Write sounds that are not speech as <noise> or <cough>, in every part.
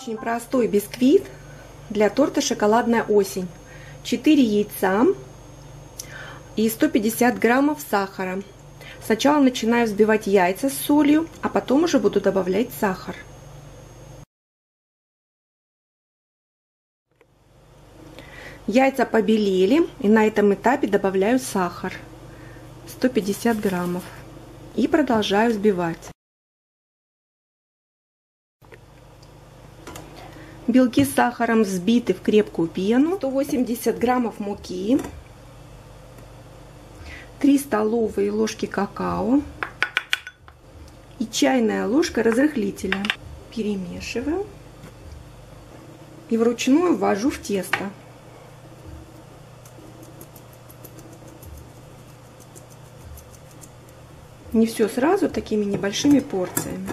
Очень простой бисквит для торта «Шоколадная осень». 4 яйца и 150 граммов сахара. Сначала начинаю взбивать яйца с солью, а потом уже буду добавлять сахар. Яйца побелели, и на этом этапе добавляю сахар. 150 граммов. И продолжаю взбивать. Белки с сахаром взбиты в крепкую пену. 180 граммов муки. 3 столовые ложки какао. И чайная ложка разрыхлителя. Перемешиваю. И вручную ввожу в тесто. Не все сразу, такими небольшими порциями.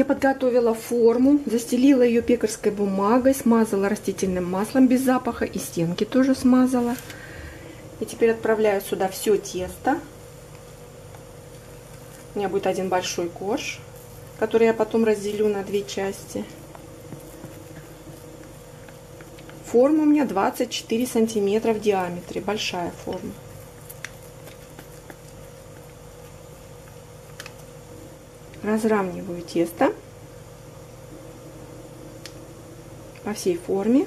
Я подготовила форму, застелила ее пекарской бумагой, смазала растительным маслом без запаха и стенки тоже смазала. И теперь отправляю сюда все тесто. У меня будет один большой корж, который я потом разделю на две части. Форма у меня 24 сантиметра в диаметре, большая форма. Разравниваю тесто по всей форме.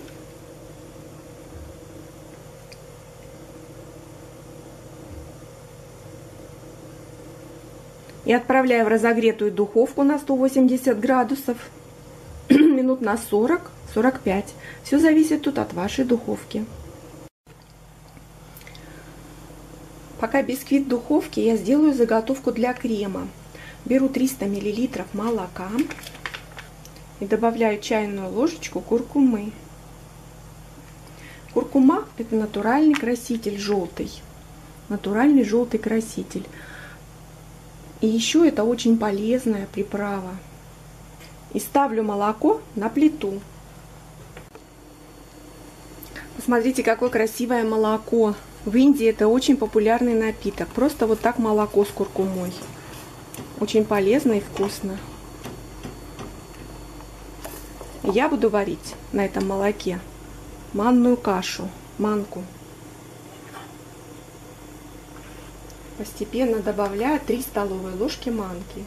И отправляю в разогретую духовку на 180 градусов <clears throat> минут на 40-45. Все зависит тут от вашей духовки. Пока бисквит в духовке, я сделаю заготовку для крема. Беру 300 мл молока и добавляю чайную ложечку куркумы. Куркума – это натуральный краситель желтый. Натуральный желтый краситель. И еще это очень полезная приправа. И ставлю молоко на плиту. Посмотрите, какое красивое молоко. В Индии это очень популярный напиток. Просто вот так молоко с куркумой. Очень полезно и вкусно. Я буду варить на этом молоке манную кашу, манку. Постепенно добавляю 3 столовые ложки манки.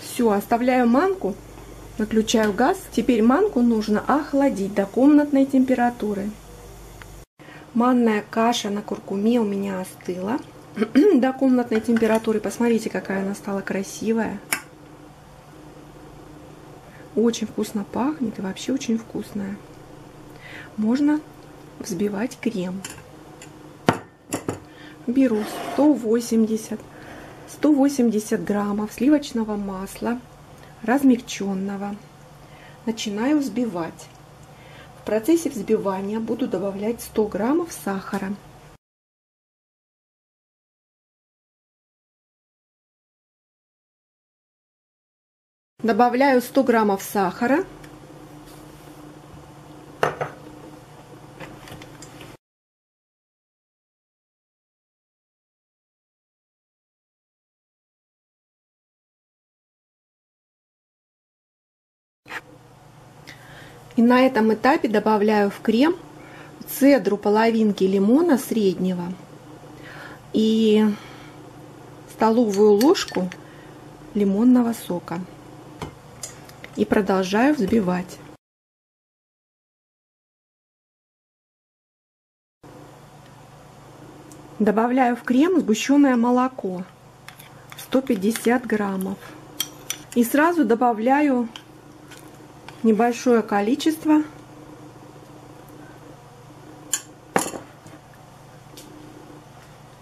Все, оставляю манку, выключаю газ. Теперь манку нужно охладить до комнатной температуры. Манная каша на куркуме у меня остыла <clears throat> до комнатной температуры. Посмотрите, какая она стала красивая. Очень вкусно пахнет и вообще очень вкусная. Можно взбивать крем. Беру 180, 180 граммов сливочного масла, размягченного. Начинаю взбивать. В процессе взбивания буду добавлять 100 граммов сахара. Добавляю 100 граммов сахара. И на этом этапе добавляю в крем цедру половинки лимона среднего и столовую ложку лимонного сока. И продолжаю взбивать. Добавляю в крем сгущенное молоко 150 граммов. И сразу добавляю небольшое количество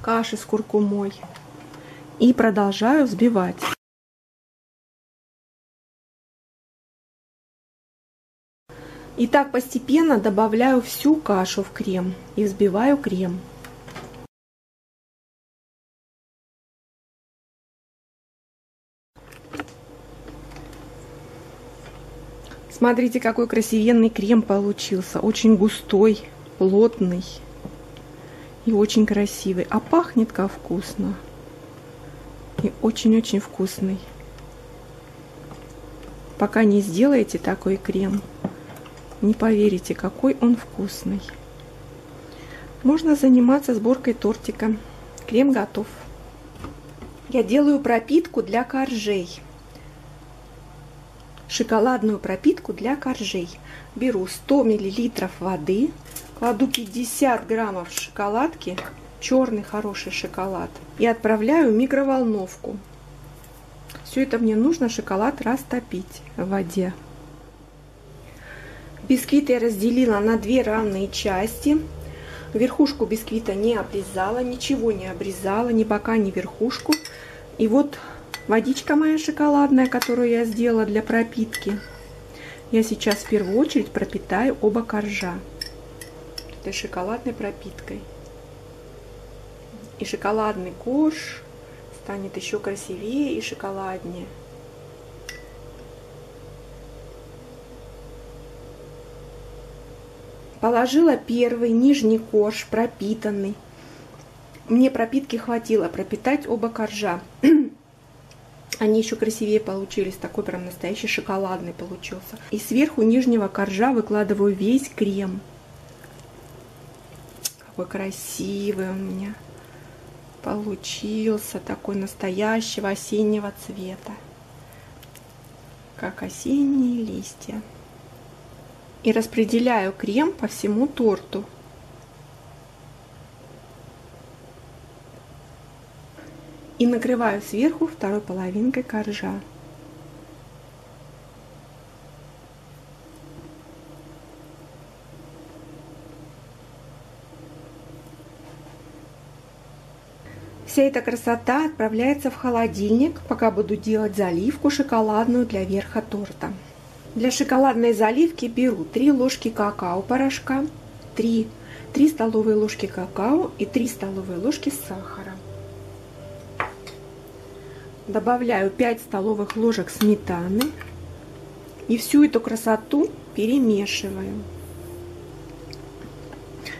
каши с куркумой и продолжаю взбивать. И так постепенно добавляю всю кашу в крем и взбиваю крем. Смотрите, какой красивенный крем получился. Очень густой, плотный и очень красивый. А пахнет как вкусно. И очень-очень вкусный. Пока не сделаете такой крем, не поверите, какой он вкусный. Можно заниматься сборкой тортика. Крем готов. Я делаю пропитку для коржей. Шоколадную пропитку для коржей. Беру 100 мл воды, кладу 50 граммов шоколадки, черный хороший шоколад, и отправляю в микроволновку. Все это мне нужно шоколад растопить в воде. Бисквит я разделила на две равные части. Верхушку бисквита не обрезала, ничего не обрезала, ни бока, ни верхушку. И вот водичка моя шоколадная, которую я сделала для пропитки. Я сейчас в первую очередь пропитаю оба коржа этой шоколадной пропиткой. И шоколадный корж станет еще красивее и шоколаднее. Положила первый нижний корж, пропитанный. Мне пропитки хватило пропитать оба коржа. <clears throat> Они еще красивее получились, такой прям настоящий шоколадный получился. И сверху нижнего коржа выкладываю весь крем. Какой красивый у меня получился, такой настоящего осеннего цвета. Как осенние листья и распределяю крем по всему торту. И накрываю сверху второй половинкой коржа. Вся эта красота отправляется в холодильник, пока буду делать заливку шоколадную для верха торта. Для шоколадной заливки беру 3 ложки какао-порошка, 3, 3 столовые ложки какао и 3 столовые ложки сахара. Добавляю 5 столовых ложек сметаны и всю эту красоту перемешиваю.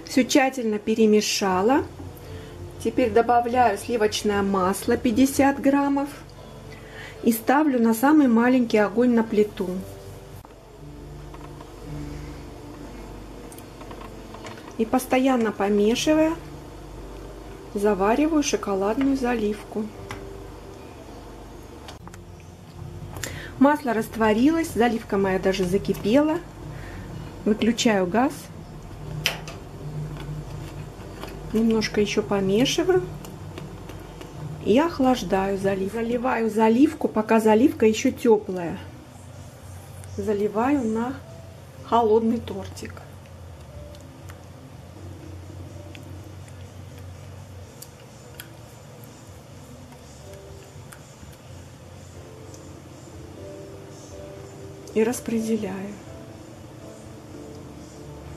Все тщательно перемешала. Теперь добавляю сливочное масло 50 граммов и ставлю на самый маленький огонь на плиту. И постоянно помешивая, завариваю шоколадную заливку. Масло растворилось, заливка моя даже закипела. Выключаю газ. Немножко еще помешиваю. И охлаждаю заливку. Заливаю заливку, пока заливка еще теплая. Заливаю на холодный тортик. И распределяю,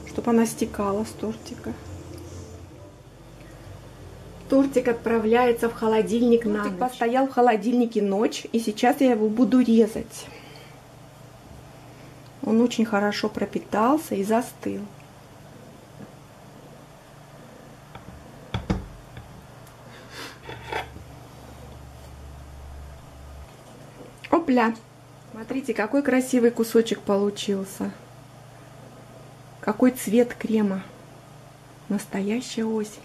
чтобы она стекала с тортика. Тортик отправляется в холодильник на Тортик постоял в холодильнике ночь, и сейчас я его буду резать. Он очень хорошо пропитался и застыл. Опля! Смотрите, какой красивый кусочек получился. Какой цвет крема. Настоящая осень.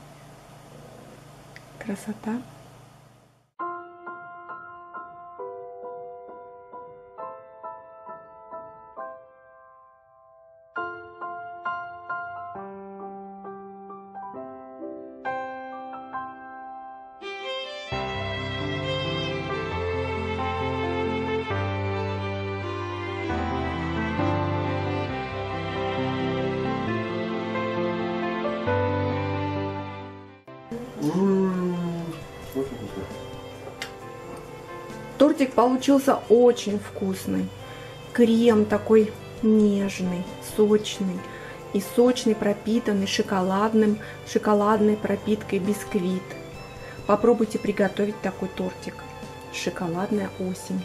Красота. Тортик получился очень вкусный. Крем такой нежный, сочный. И сочный, пропитанный шоколадным, шоколадной пропиткой бисквит. Попробуйте приготовить такой тортик. Шоколадная осень.